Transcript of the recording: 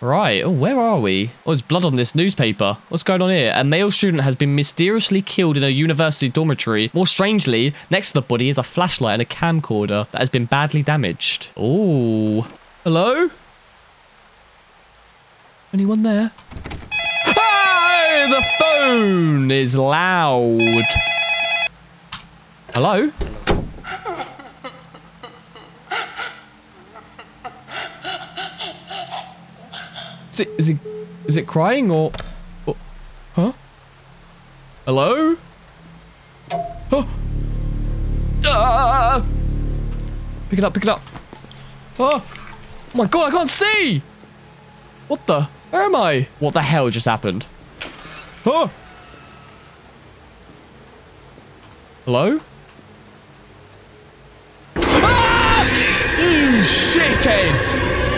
Right. Oh, where are we? Oh, there's blood on this newspaper. What's going on here? A male student has been mysteriously killed in a university dormitory. More strangely, next to the body is a flashlight and a camcorder that has been badly damaged. Oh. Hello? Anyone there? Hey, the phone is loud. Hello? Is it, is it, is it crying or, or huh? Hello? Oh. Ah! Pick it up, pick it up. Oh. oh my god, I can't see! What the? Where am I? What the hell just happened? Oh! Hello? Ah! You shithead!